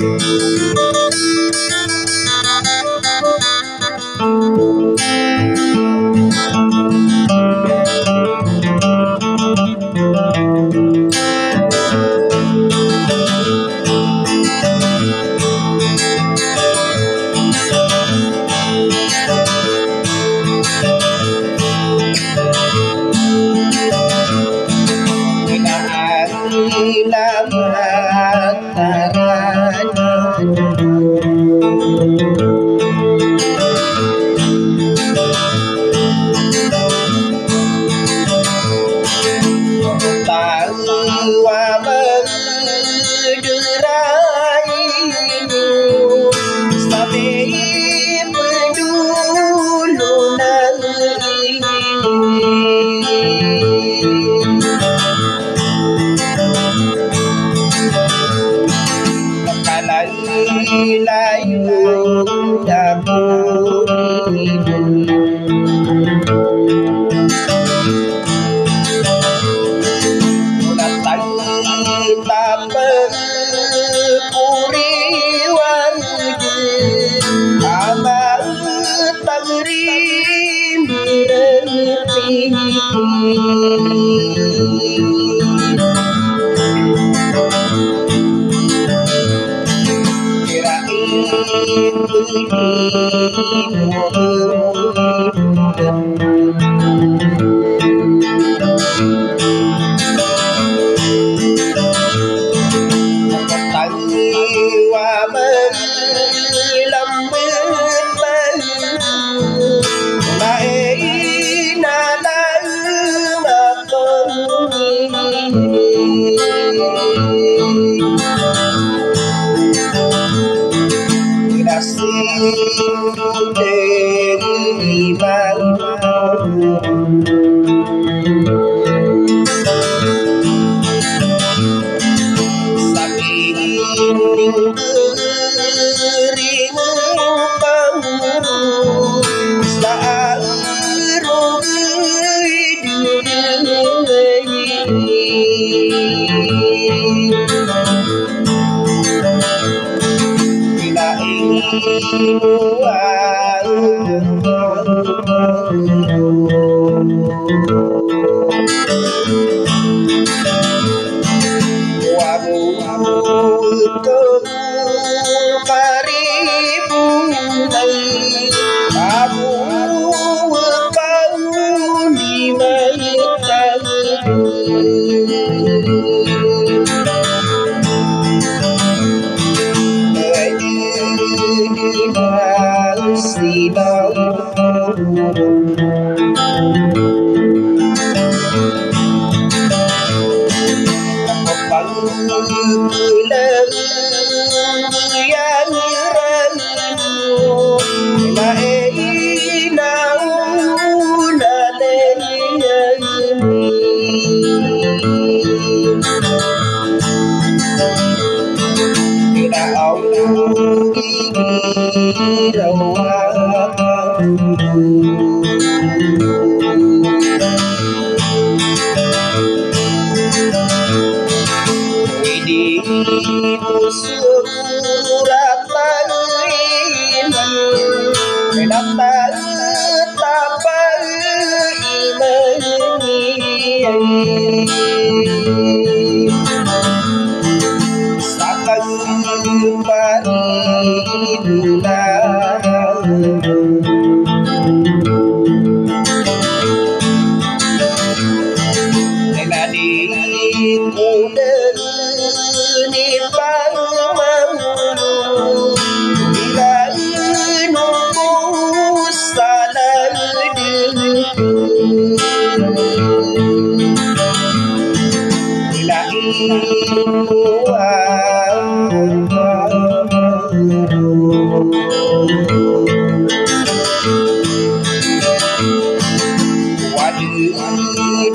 Música Why lầm bên bên mày na ta mà con đã xin đến mang Thank you. You. ಮಂಗಳಂ ಯ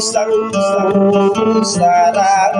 Sarah, Sarah,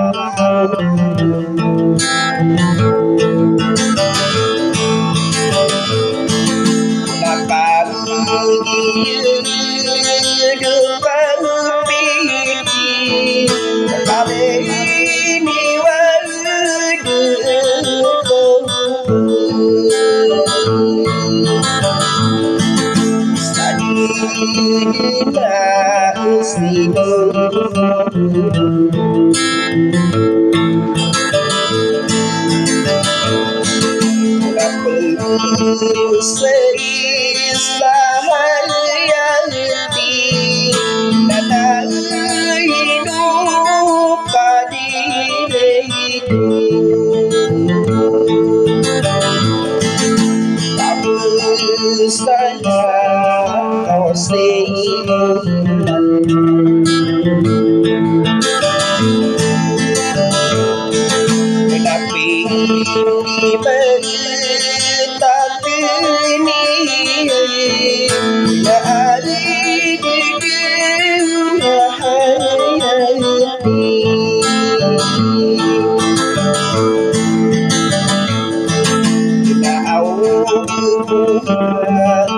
Thank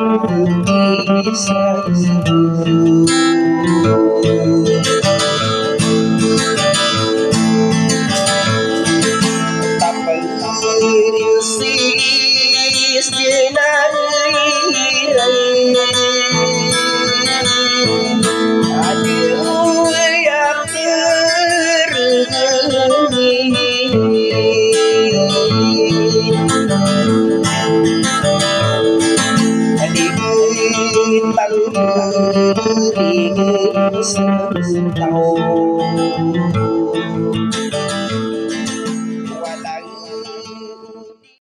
you.